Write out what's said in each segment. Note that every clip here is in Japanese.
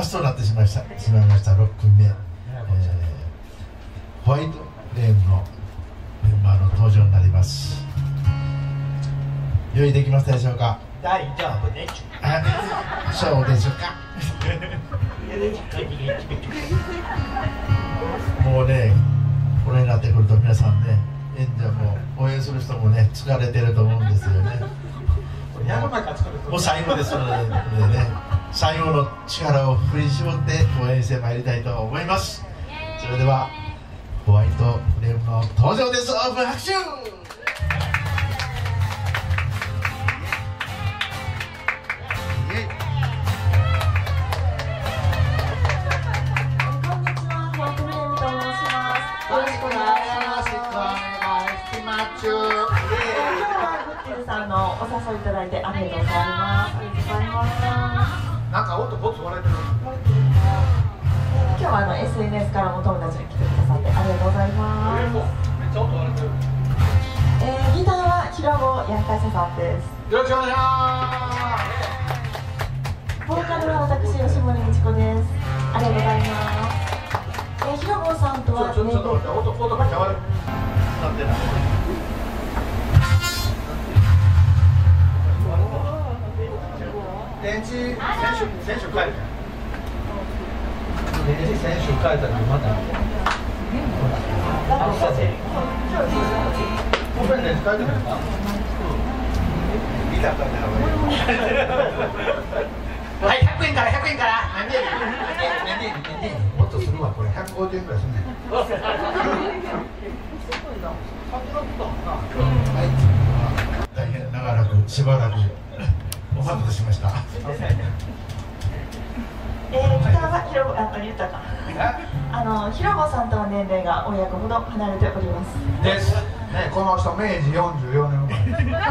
ラストになってしまいましたしまいました6組目、えー、ホワイトレーンのメンバーの登場になります。用意できましたでしょうか？大丈夫でしょそうでしょうか？もうねこれになってくると皆さんね演者も応援する人もね疲れてると思うんですよね。もう最後ですのでね最後の力を振り絞って応援してまいりたいと思います。それではホワイトフレームの登場です。オープン拍手。さんのお誘いいただいてありがとうございます。ありがとうございます。なんか音ボツ割れてる。今日はあの SNS からも友達に来てくださってありがとうございます。めっちゃ音割れてる。えー、ギターは平野やんかさんです。よろしくお願いします。ボーカルは私吉森美智子です。ありがとうございます。えー、平野さんとはちょっと待って音音が変わる。なってない。電池選手選手変えたらまたあしたぜごめん電池変えてないか見たかなはい100円から100円からもっとするわこれ150円くらいすんね大変長らくしばらく。お待たせしました。えー、ギターは広あ言ったか。あの広場さんとは年齢が親子ほど離れております。です。ね、この人明治44年生まれ。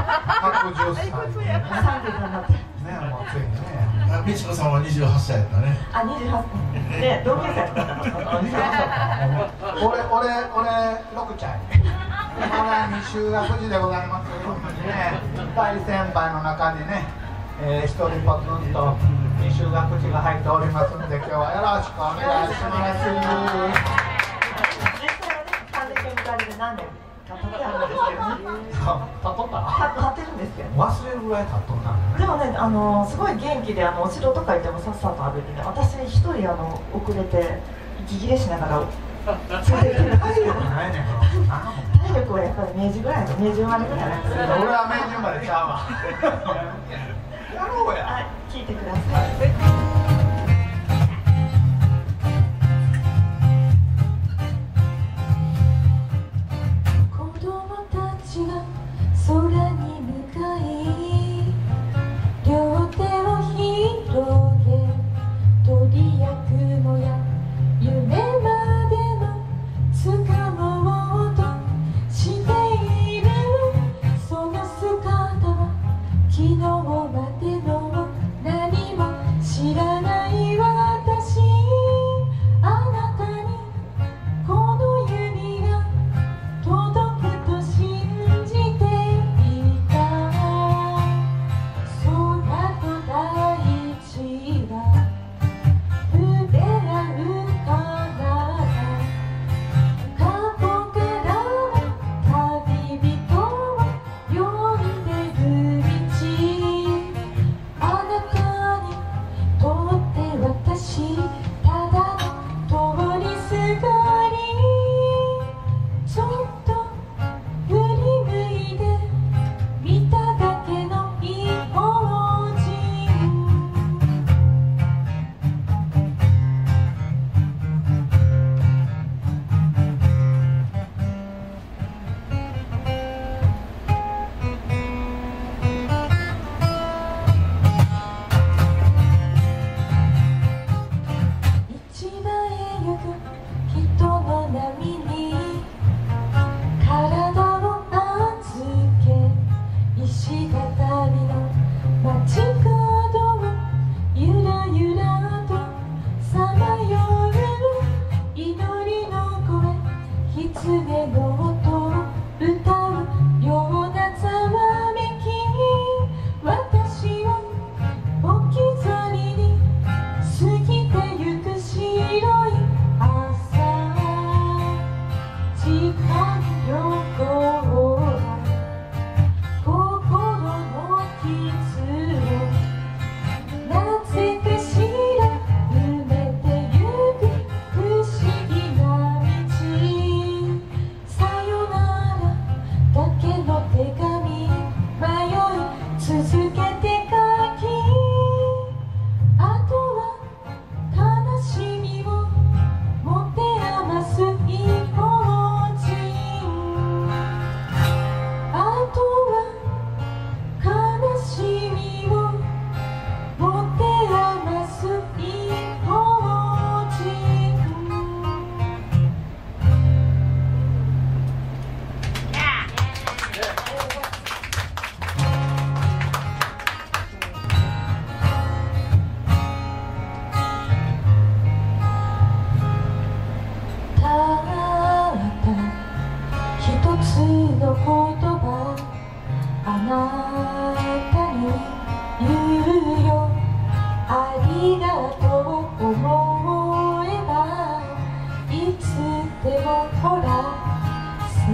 110歳。三十になって。ね、もうついにね。美智子さんは28歳やったね。あ、28歳。で、同級生だった俺、俺、俺、6歳。まだ未就学児でございます。ね、大先輩の中にね。えー、一人ポツンと未就学児が入っておりますので今日はよろしくお願いします。忘れるぐらい経っとったんでもね。あのすごい元気であのお城とか行ってもさっさと歩いてね私一人あの遅れて息切れしながら 体力はやっぱり明治ぐらいの明治生まれぐらいなんですけど。俺は明治生まれちゃうわ やろうや、はい、聞いてください。はい。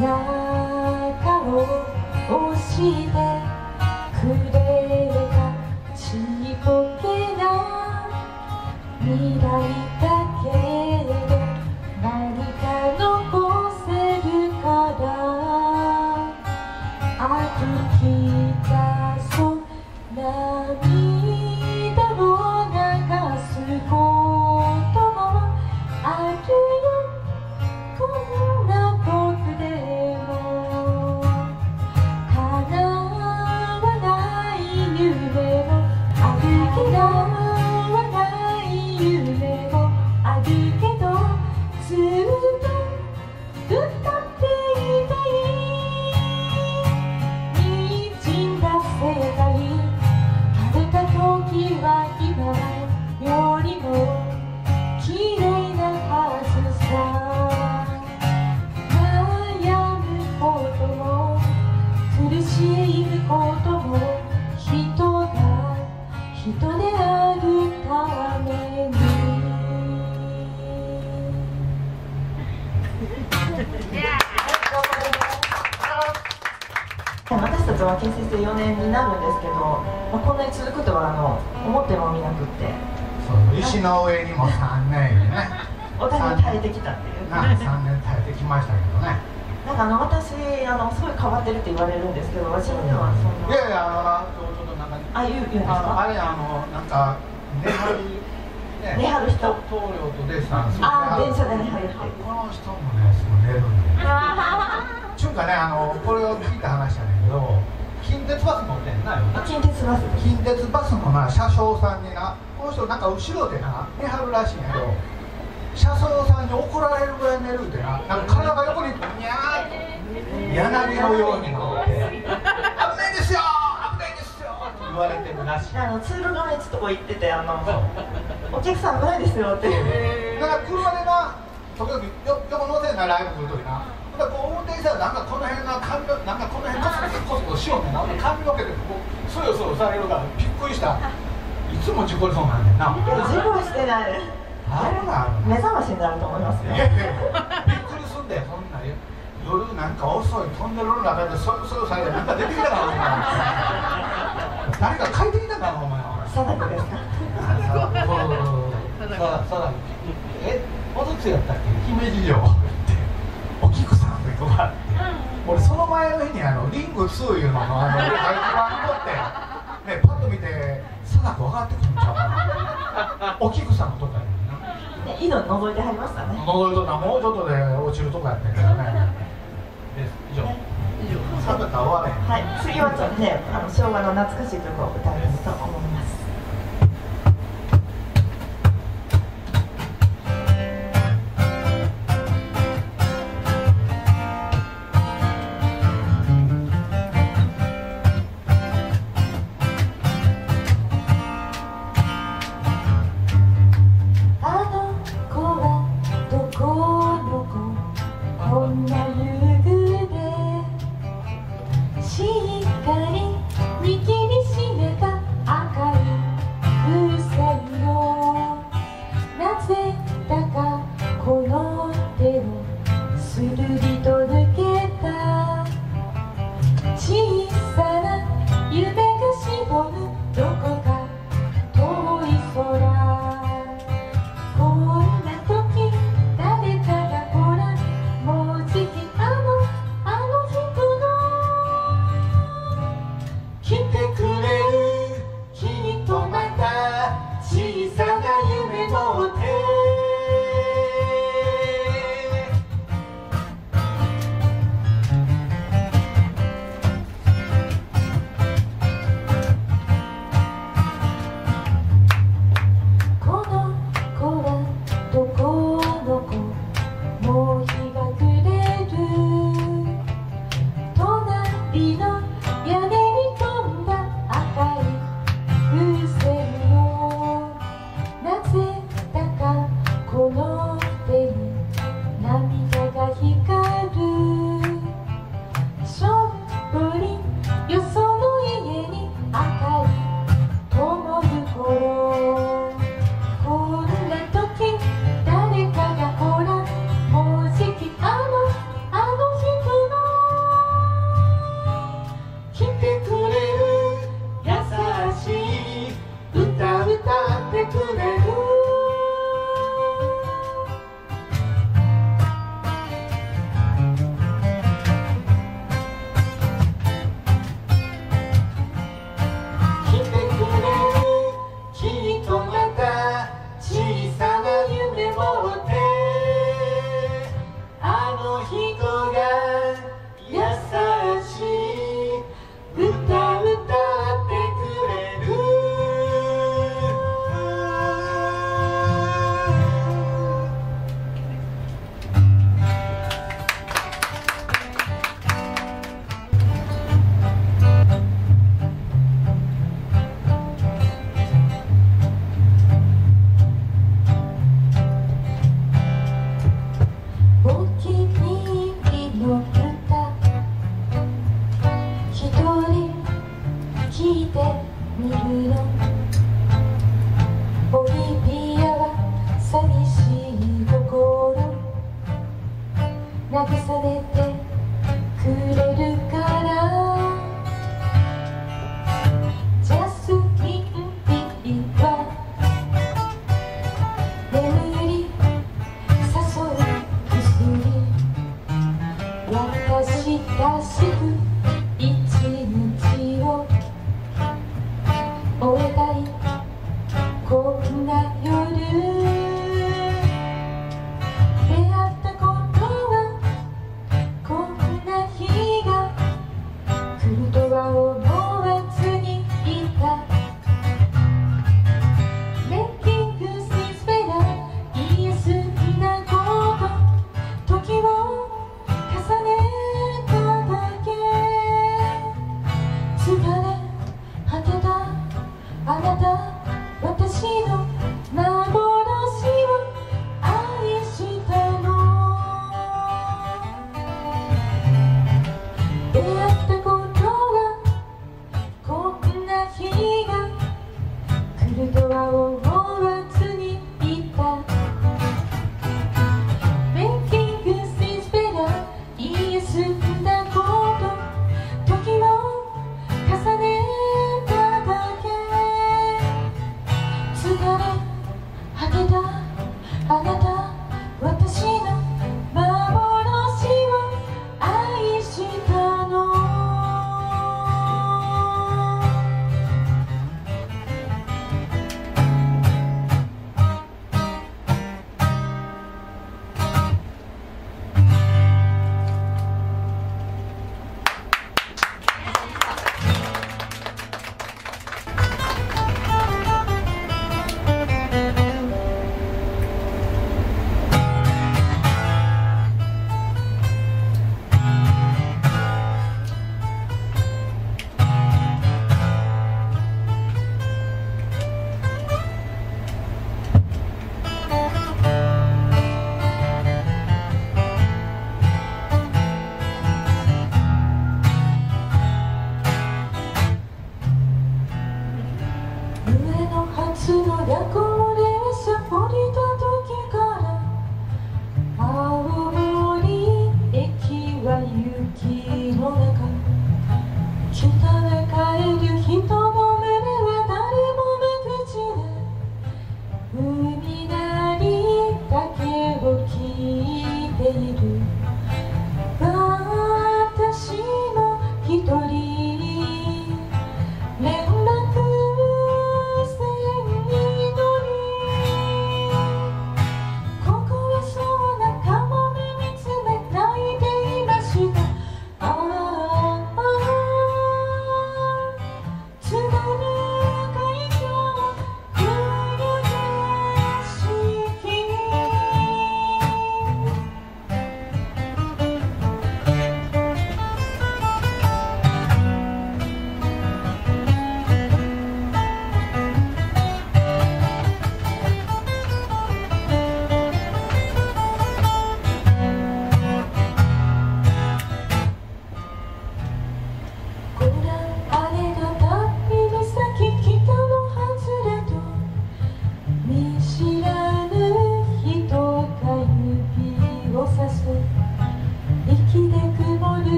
中を押してくれたばちっぽけな未来言われるんですけど私にはそんな。いやいやちょっとなんかあ言う言うんですか？あれあのなんか寝張るね、寝張る人。棟梁と弟子さんああ電車で寝張るこの人もねすごい寝るんで。ちゅうかねあのこれを聞いた話やねんけど近鉄バス乗ってんなよ近鉄バス。近鉄バスのな車掌さんになこの人なんか後ろでな寝張るらしいんやけど車掌さんに怒られるぐらい寝るってな。なんか体が横ににゃーっと柳のように乗って「危ないですよ危ないですよ」って言われてるらし。いあの通路の列とこ行っててあのお客さん危ないですよって。だから車でな時々よ横乗せんなライブ来る時な。だこう運転したらなんかこの辺が髪のなんかこの辺コソコソコソしようってな髪の毛でこうそよそよされるからびっくりした。いつも事故りそうなんねんな事故してない。あれが目覚ましになると思いますよ。びっくりすんだよそんな夜なんか遅いトンネルの中でそよそよされてなんか出てきたからお前誰か書いてきたかお前貞子ですかそうそうそうえおどつやったっけ姫路城お菊さんとか俺その前の日にあのリング2いうののあの配置版に乗ってねパッと見て貞子上がってくるんちゃうかなお菊さんのとこやね井戸覗いてはりましたね。覗いとったもうちょっとで落ちるとこやったけどね。以上。以上。はい。次はちょっとねあの昭和の懐かしい曲を歌いたいと思います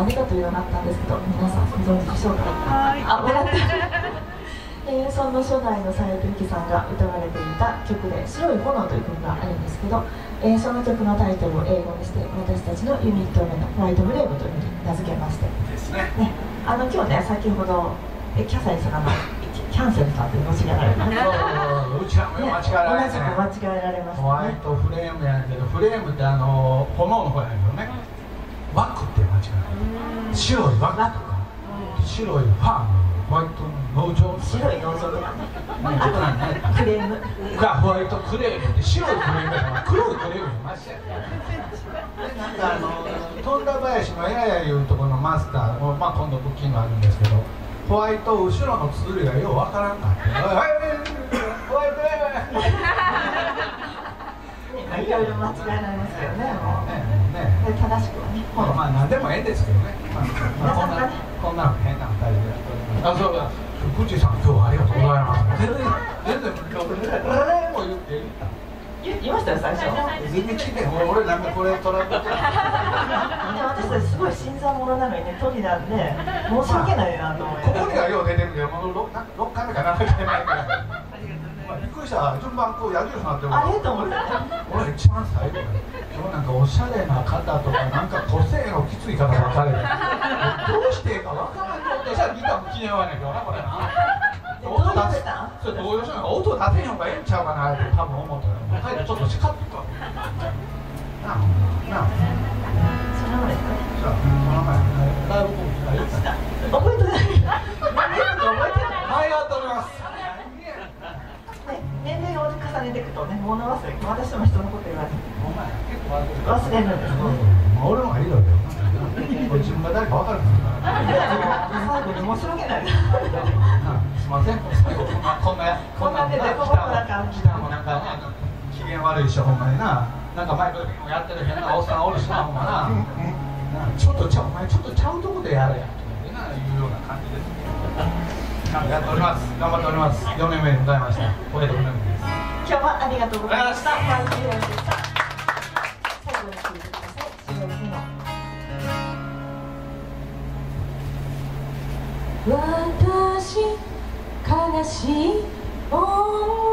スケバネガというのがあったんですけど皆さんご存知でしょうかあ笑った。えー、そんな初代の佐伯由紀さんが歌われていた曲で「白い炎」という曲があるんですけど、えー、その曲のタイトルを英語にして私たちのユニット名の「ホワイトブレイブ」というふうに名付けまして。ですね。ねあの今日ね先ほどえキャサリンさんがキャンセルさんと間違えられた。うちは間違えられた、ね、同じく間違えられました、ね、ホワイトフレームやけどフレームってあの炎の方やけどね枠って間違え白い枠とか。白いファンホワイト農場白い農場とかね。あとねクレーム。がホワイトクレームって白いクレームだから黒いクレームにましたよなんかあの富田林のややいうところのマスターまあ今度ブッキングあるんですけどホワイト後ろの綴りがようわからんかって。ホワイトいろいろ 間違えられますけどねもうねね。正しくはねまあ何でもええですけどね、まあ、まあ、こんなこんな変な二人であそうだ福地さん今日はありがとうございます。全然全然俺も言って。言いましたよ最初。全然聞いて俺なんかこれトラブル私たちすごい新参者なのにねトリなんで申し訳ないなと思いここにはよう出てるけどもう 6, 6回目か7回目ないから びっくりした。順番こう矢印になってあれと思って俺一番最後今日なんかおしゃれな方とかなんか個性のきつい方ばかりで。どうしてかわからんと思ってさギターも記念はね今日なこれな。音出せそう動揺しな音出せへん方がええんちゃうかな？って多分思ったら帰ってちょっと叱ってたなあなあ。その前ですか？その前ライブコーチが言った覚えてない。何やるか覚えてない。はいやっております年齢を重ねていくとね物忘れ私も人のこと言われて。忘れるんですね。俺もいいだけど自分が誰か分かるんです最後に申し訳ないすみませんこんなこんなこんなでこぼこな感じ来たもなんか機嫌悪いしほんまにななんかマイクもやってる変なおっさんおるしなほんまなちょっとちゃうお前ちょっとちゃうとこでやれやとかいうような感じですやっております頑張っております4年目にございましたおめでとうございます今日はありがとうございました。最後に聞いてください白い日の私悲しい女